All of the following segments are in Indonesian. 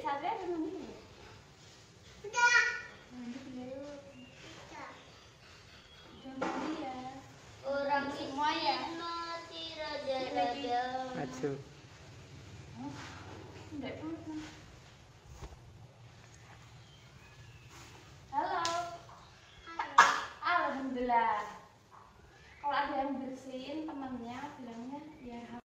Orang semua ya. Mati raja raja. Acu. Halo. Alhamdulillah. Kalau ada yang bersihin temannya bilangnya ya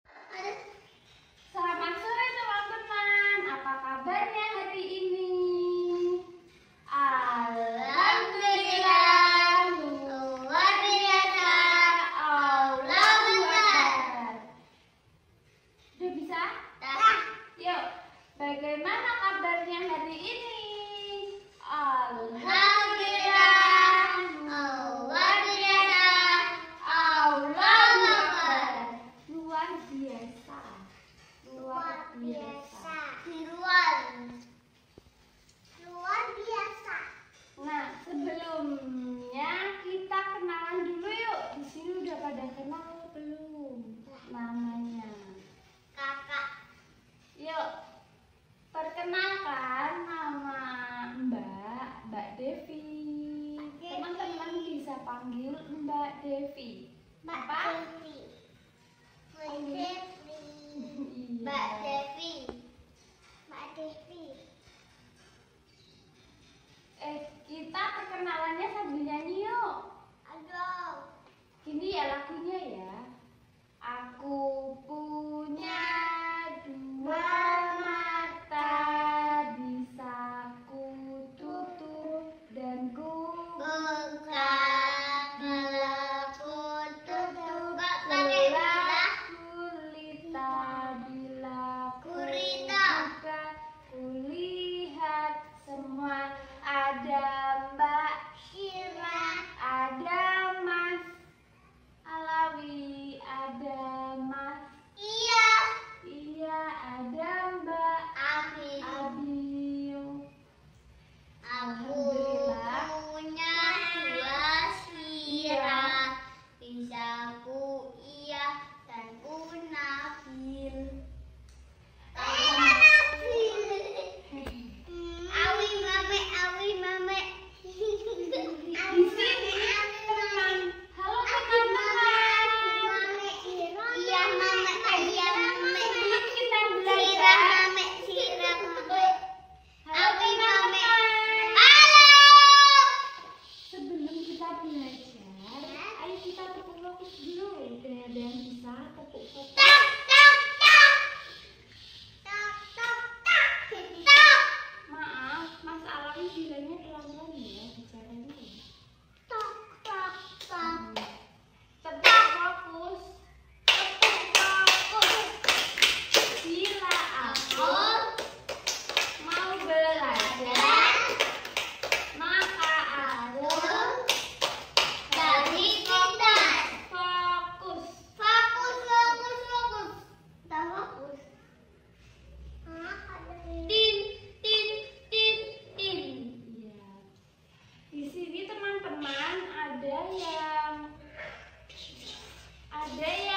a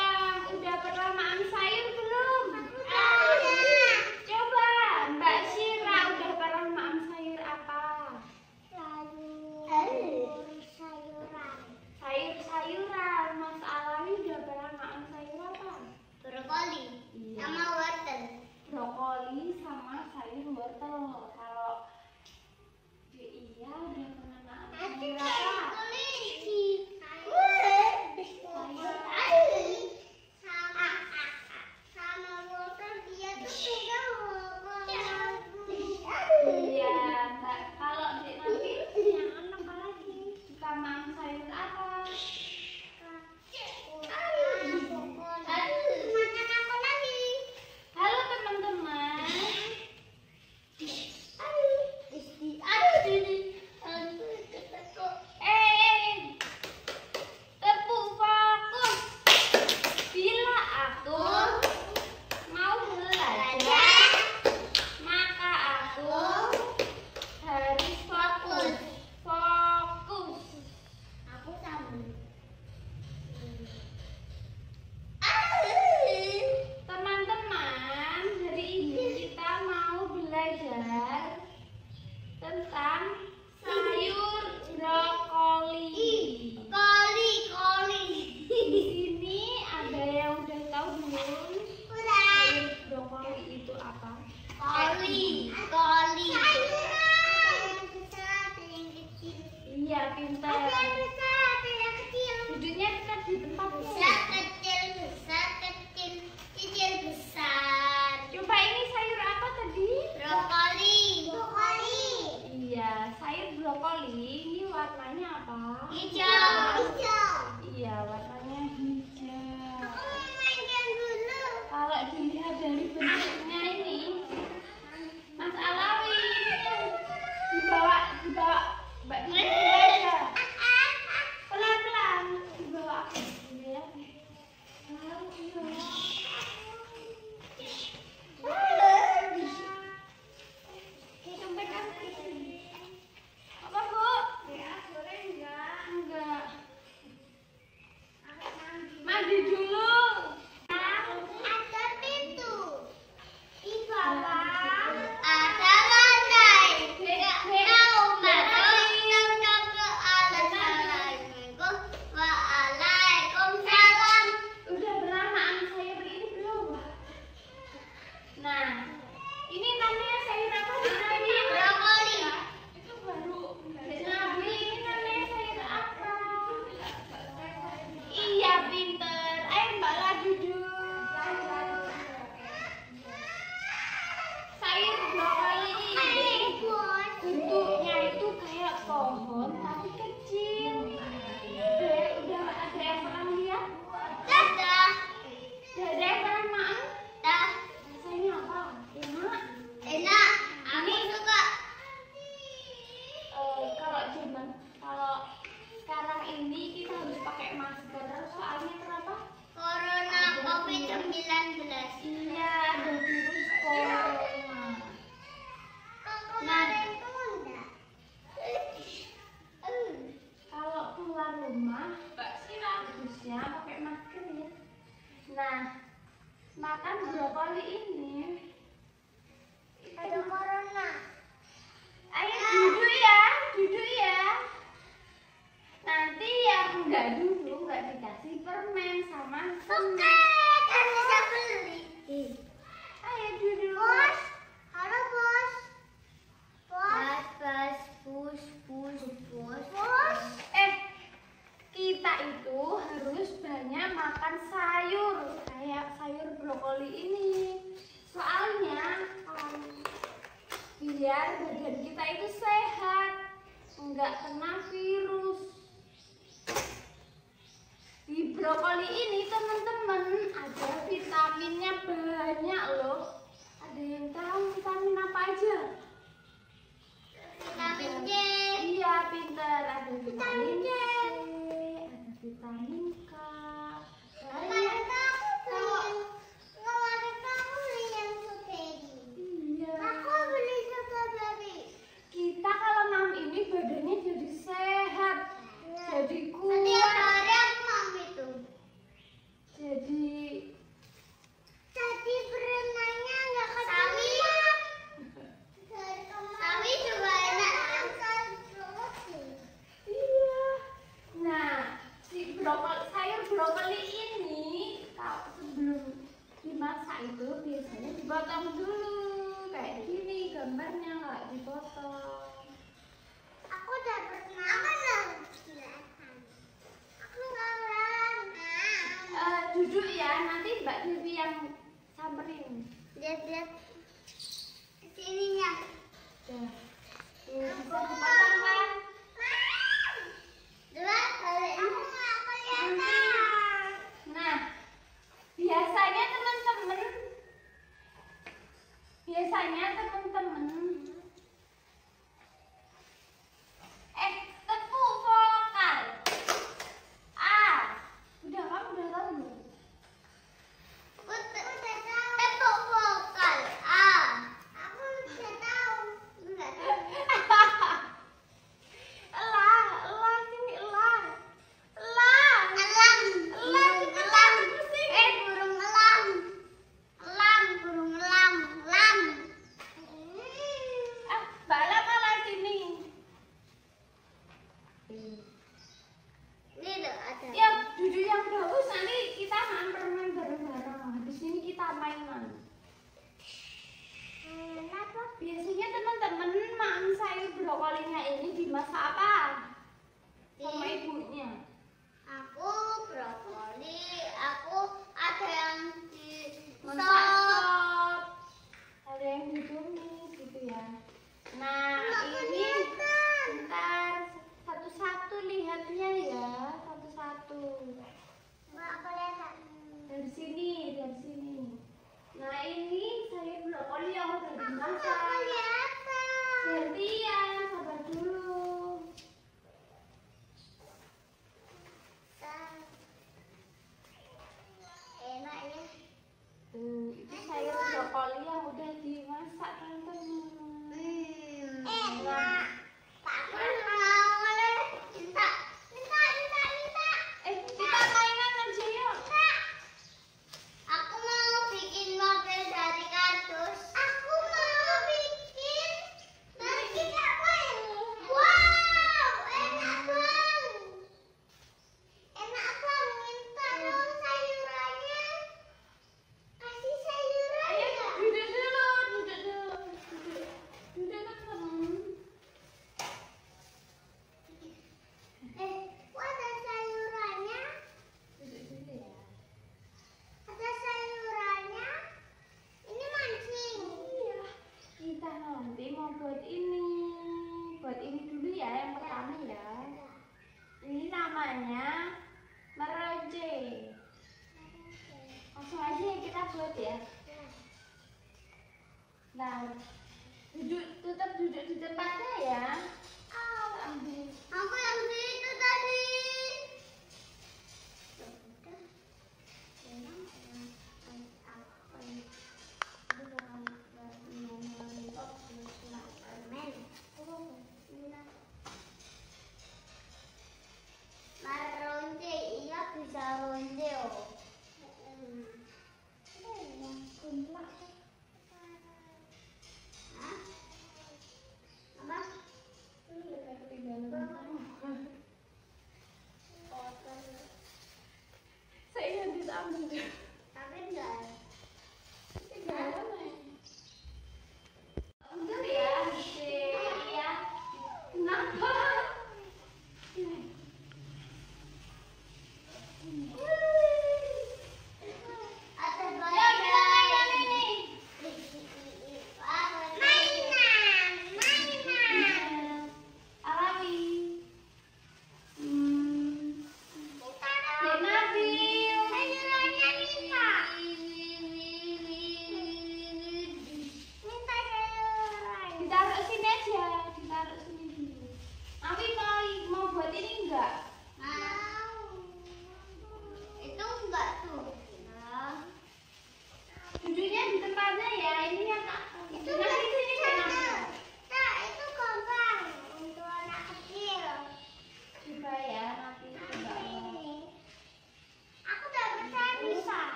brokoli ini warnanya apa? Hijau. Hijau. Iya, warna Ini namanya sayur apa? Ini berapa? makan brokoli ini. Ada corona. Ayo ya. duduk ya duduk ya. Nanti yang nggak duduk nggak dikasih permen sama oke kan bisa beli. Eh, ayo duduk. Bos halo bos. Bos. Bos bos bos bos, bos. eh kita itu harus banyak makan sayur kayak sayur brokoli ini. Soalnya um, biar badan kita itu sehat enggak kena virus. Di brokoli ini teman-teman ada vitaminnya banyak loh. Ada yang tahu vitamin apa aja? Vitamin C iya pinter. Ada vitamin C. from 法吧。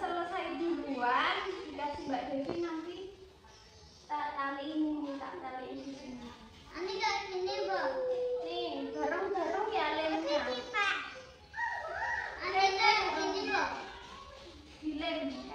selesai duluan dikasih Mbak Dewi nanti tak tali ini tak tali ini nanti kayak gini bu. Nih garung-garung ya lemnya nanti kayak gini bu. Dilem ya.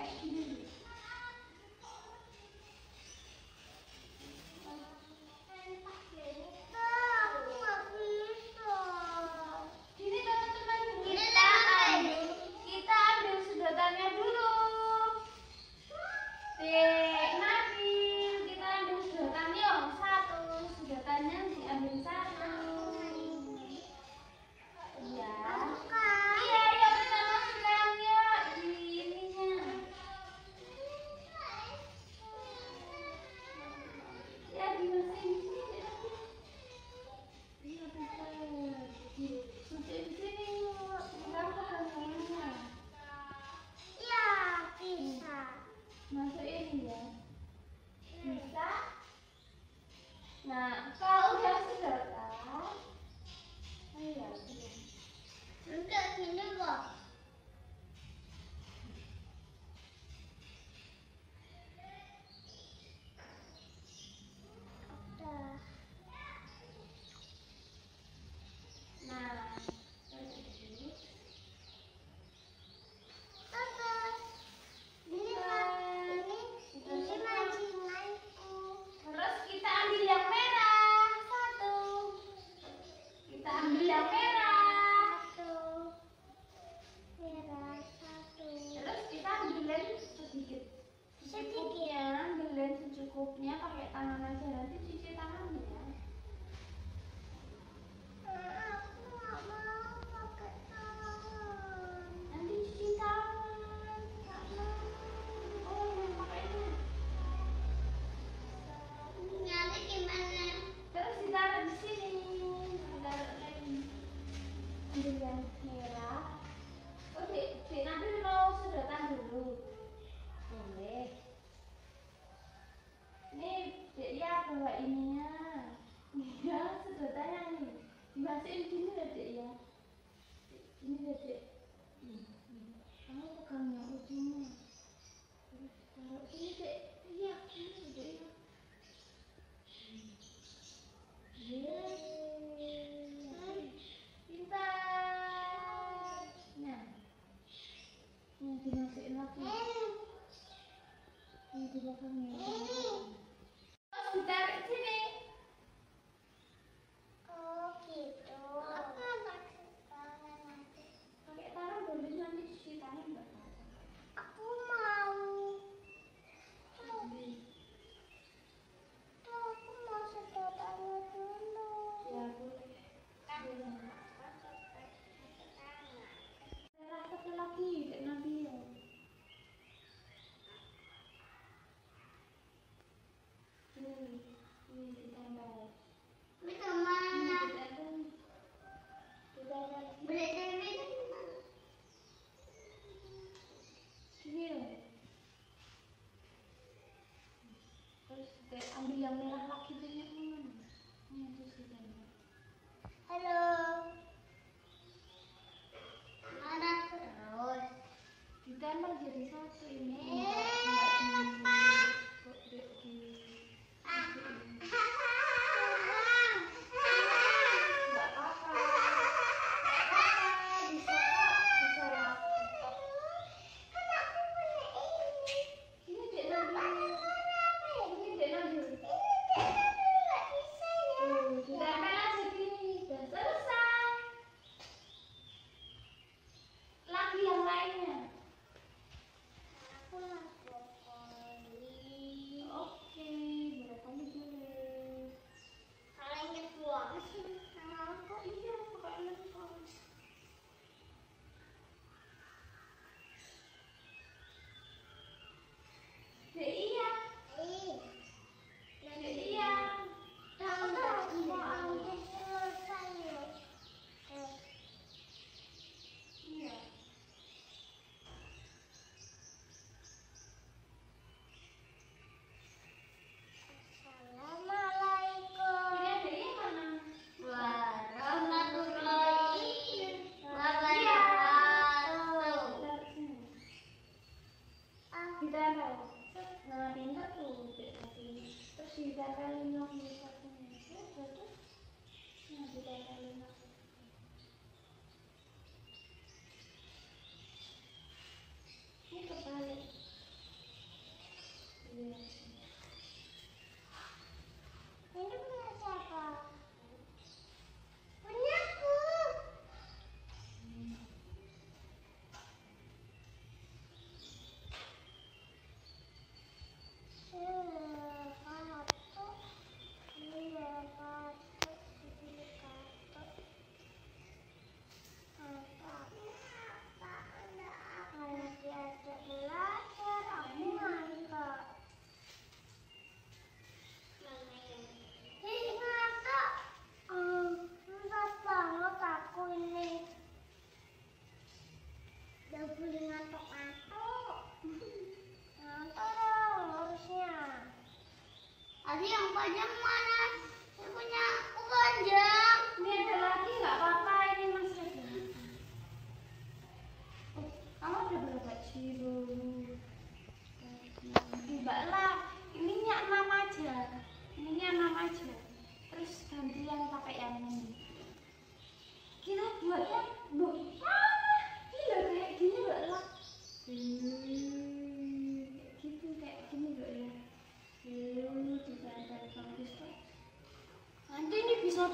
Pajamana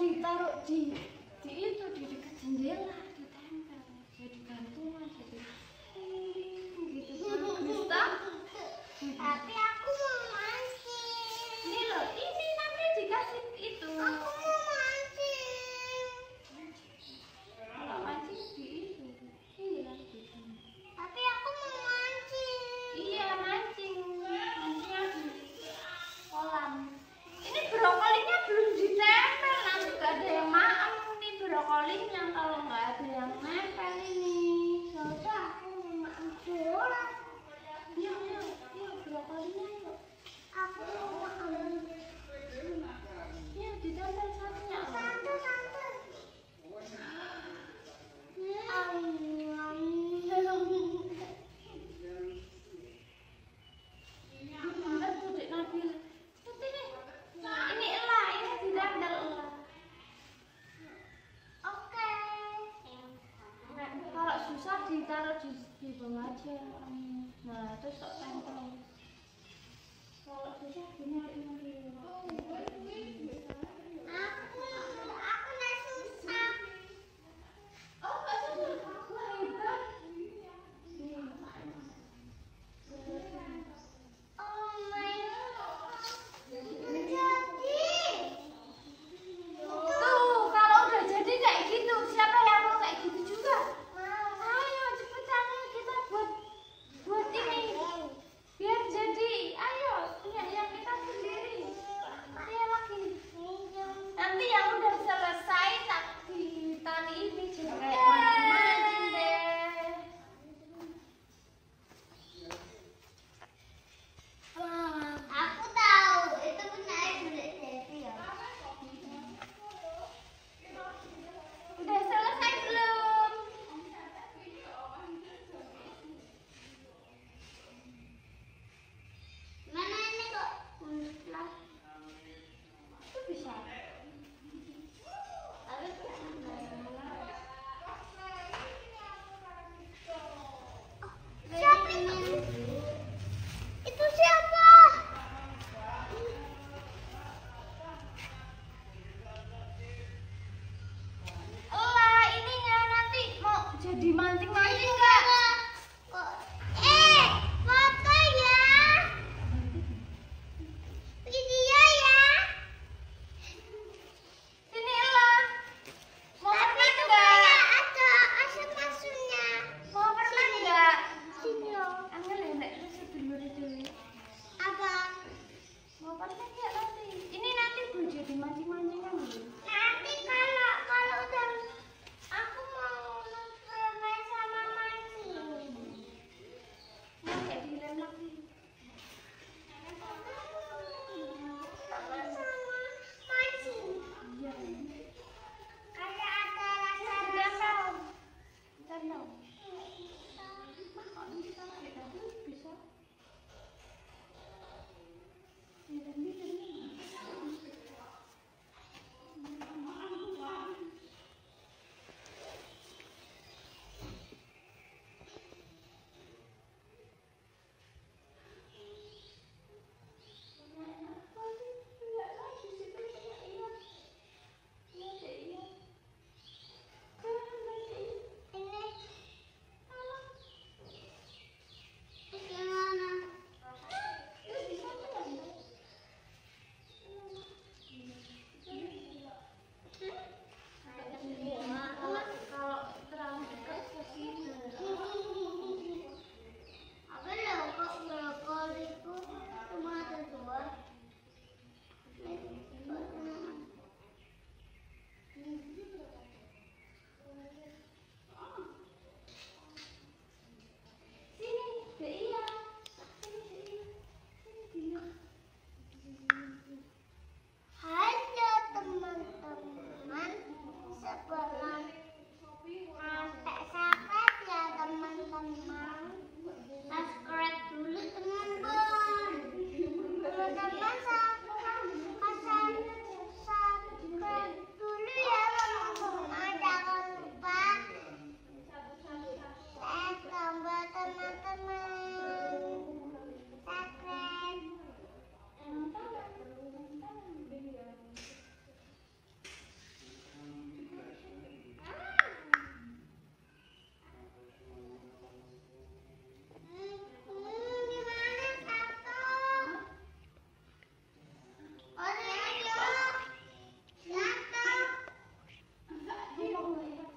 ditaruh di di itu di dekat jendela ditempel. Jadi gantungan jadi gitu. Sama gitu. bisa tapi aku mau mancing ini loh ini nanti dikasih itu. Aku chứ mà tôi sợ anh thôi. Rồi, tôi chắc thế nha.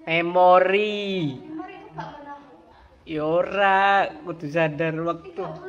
Memori. iora, itu. Yora, ya kudu sadar waktu.